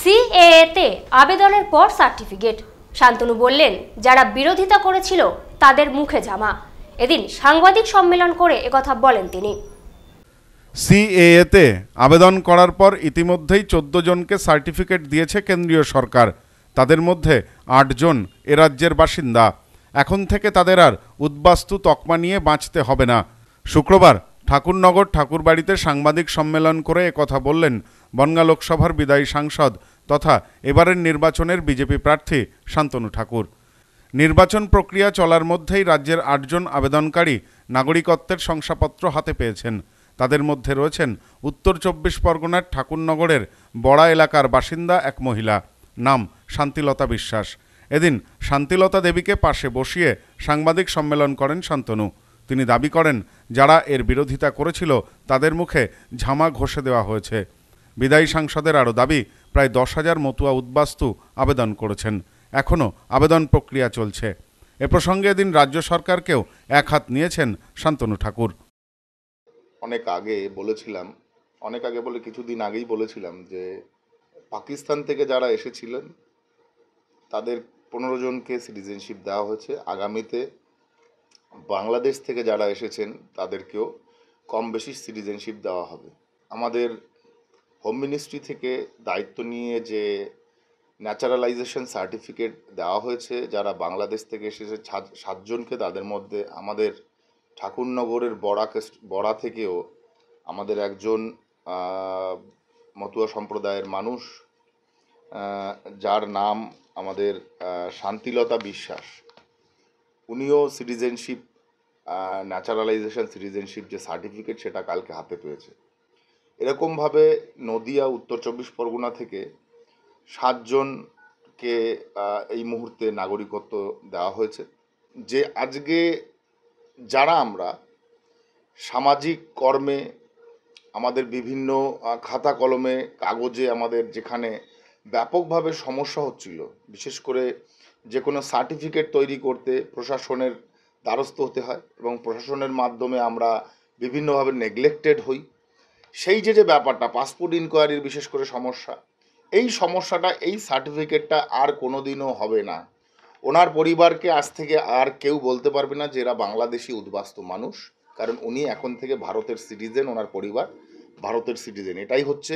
সিএএতে আবেদনের পর সার্টিফিকেট। শান্তনু বললেন, যারা বিরোধিতা করেছিল তাদের মুখে জামা। এদিন সাংবাদিক সম্মেলন করে একথা বলেন তিনি। সিএএতে আবেদন করার পর ইতিমধ্যেই চোদ্দ জনকে সার্টিফিকেট দিয়েছে কেন্দ্রীয় সরকার। তাদের মধ্যে আটজন এ রাজ্যের বাসিন্দা। এখন থেকে তাদের আর উদ্বাস্তু তকমা নিয়ে বাঁচতে হবে না। শুক্রবার ঠাকুরনগর ঠাকুরবাড়িতে সাংবাদিক সম্মেলন করে একথা বললেন বনগা লোকসভার বিদায়ী সাংসদ তথা এবারের নির্বাচনের বিজেপি প্রার্থী শান্তনু ঠাকুর। নির্বাচন প্রক্রিয়া চলার মধ্যেই রাজ্যের আটজন আবেদনকারী নাগরিকত্বের শংসাপত্র হাতে পেয়েছেন। তাদের মধ্যে রয়েছেন উত্তর চব্বিশ পরগনার ঠাকুরনগরের বড়া এলাকার বাসিন্দা এক মহিলা। নাম শান্তিলতা বিশ্বাস। এদিন শান্তিলতা দেবীকে পাশে বসিয়ে সাংবাদিক সম্মেলন করেন শান্তনু। তিনি দাবি করেন, যারা এর বিরোধিতা করেছিল, তাদের মুখে ঝামা ঘষে দেওয়া হয়েছে। বিদায়ী সাংসদের আরও দাবি, প্রায় দশ হাজার মতুয়া উদ্বাস্তু আবেদন করেছেন। এখনও আবেদন প্রক্রিয়া চলছে। এ প্রসঙ্গে এদিন রাজ্য সরকারকেও এক হাত নিয়েছেন শান্তনু ঠাকুর। অনেক আগে বলেছিলাম, অনেক আগে বলে কিছুদিন আগেই বলেছিলাম যে, পাকিস্তান থেকে যারা এসেছিলেন, তাদের পনেরো জনকে সিটিজেনশিপ দেওয়া হয়েছে। আগামীতে বাংলাদেশ থেকে যারা এসেছেন, তাদেরকেও কম বেশি সিটিজেনশিপ দেওয়া হবে। আমাদের হোম মিনিস্ট্রি থেকে দায়িত্ব নিয়ে যে ন্যাচারালাইজেশন সার্টিফিকেট দেওয়া হয়েছে, যারা বাংলাদেশ থেকে এসেছে, সাত- সাতজনকে তাদের মধ্যে আমাদের ঠাকুরনগরের বড়া বড়া থেকেও আমাদের একজন মতুয়া সম্প্রদায়ের মানুষ যার নাম আমাদের শান্তিলতা বিশ্বাস। উনিও সিটিজেনশিপ ন্যাচারালাইজেশন সিটিজেনশিপ যে সার্টিফিকেট সেটা কালকে হাতে পেয়েছে। এরকমভাবে নদিয়া, উত্তর চব্বিশ পরগনা থেকে সাতজনকে এই মুহূর্তে নাগরিকত্ব দেওয়া হয়েছে। যে আজকে যারা আমরা সামাজিক কর্মে আমাদের বিভিন্ন খাতা কলমে, কাগজে আমাদের যেখানে ব্যাপকভাবে সমস্যা হচ্ছিল, বিশেষ করে যে কোনো সার্টিফিকেট তৈরি করতে প্রশাসনের দ্বারস্থ হতে হয় এবং প্রশাসনের মাধ্যমে আমরা বিভিন্নভাবে নেগলেক্টেড হই। সেই যে যে ব্যাপারটা পাসপোর্ট ইনকোয়ারির বিশেষ করে সমস্যা, এই সমস্যাটা, এই সার্টিফিকেটটা আর কোনো দিনও হবে না। ওনার পরিবারকে আজ থেকে আর কেউ বলতে পারবে না যে এরা বাংলাদেশি উদ্বাস্তু মানুষ, কারণ উনি এখন থেকে ভারতের সিটিজেন ওনার পরিবার ভারতের সিটিজেন এটাই হচ্ছে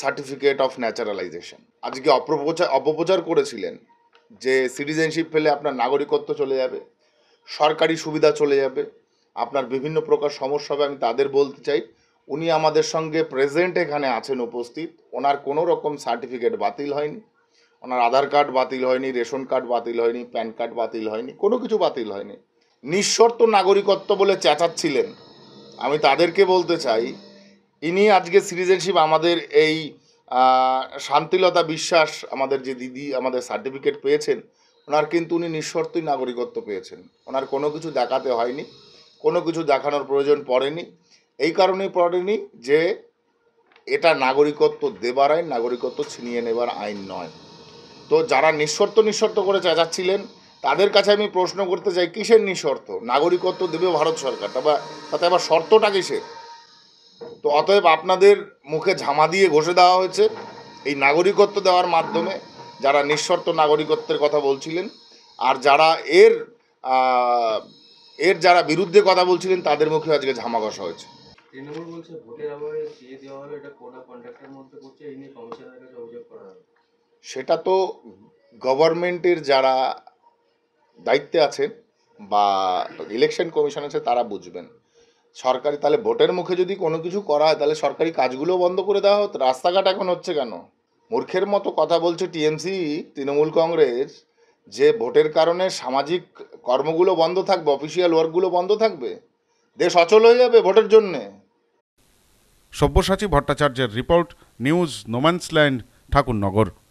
সার্টিফিকেট অফ ন্যাচারালাইজেশন আজকে অপপ্রচার অপপ্রচার করেছিলেন যে সিটিজেনশিপ পেলে আপনার নাগরিকত্ব চলে যাবে, সরকারি সুবিধা চলে যাবে, আপনার বিভিন্ন প্রকার সমস্যা হবে, আমি তাদের বলতে চাই, উনি আমাদের সঙ্গে প্রেজেন্ট এখানে আছেন উপস্থিত, ওনার কোনো রকম সার্টিফিকেট বাতিল হয়নি, ওনার আধার কার্ড বাতিল হয়নি, রেশন কার্ড বাতিল হয়নি, প্যান কার্ড বাতিল হয়নি, কোনো কিছু বাতিল হয়নি। নিঃশর্ত নাগরিকত্ব বলে চেঁচাচ্ছিলেন। আমি তাদেরকে বলতে চাই, ইনি আজকে সিটিজেনশিপ আমাদের এই শান্তিলতা বিশ্বাস আমাদের যে দিদি, আমাদের সার্টিফিকেট পেয়েছেন, ওনার কিন্তু উনি নিঃশর্তই নাগরিকত্ব পেয়েছেন। ওনার কোনো কিছু দেখাতে হয়নি, কোনো কিছু দেখানোর প্রয়োজন পড়েনি। এই কারণেই পড়েনি যে এটা নাগরিকত্ব দেবার আইন, নাগরিকত্ব ছিনিয়ে নেবার আইন নয়। তো যারা নিঃশর্ত নিঃশর্ত করে চেঁচাচ্ছিলেন, তাদের কাছে আমি প্রশ্ন করতে চাই, কিসের নিঃশর্ত? নাগরিকত্ব দেবে ভারত সরকার, তারপর তাতে আবার শর্তটা কিসের? তো অতএব আপনাদের মুখে ঝামা দিয়ে ঘষে দেওয়া হয়েছে। এই নাগরিকত্ব দেওয়ার মাধ্যমে যারা নিঃশর্ত নাগরিকত্বের কথা বলছিলেন আর যারা এর এর যারা বিরুদ্ধে কথা বলছিলেন তাদের মুখে আজকে ঝামা ঘষা হয়েছে। তৃণমূল বলছে ভোটের আবহে দিয়ে দেওয়া হলো এটা কোড অফ মধ্যে পড়ছে এই নিয়ে কমিশনের কাছে অভিযোগ করা হবে সেটা তো গভর্নমেন্টের যারা দায়িত্বে আছেন বা ইলেকশন কমিশন আছে তারা বুঝবেন। সরকারি, তাহলে ভোটের মুখে যদি কোনো কিছু করা হয়, তাহলে সরকারি কাজগুলো বন্ধ করে দেওয়া হতো। রাস্তাঘাট এখন হচ্ছে কেন? মূর্খের মতো কথা বলছে টিএমসি, তৃণমূল কংগ্রেস, যে ভোটের কারণে সামাজিক কর্মগুলো বন্ধ থাকবে, অফিসিয়াল ওয়ার্কগুলো বন্ধ থাকবে। দেশ অচল হয়ে যাবে ভোটের জন্যে। সব্যসাচী ভট্টাচার্যের রিপোর্ট, নিউজ, নোম্যান্সল্যান্ড, ঠাকুরনগর।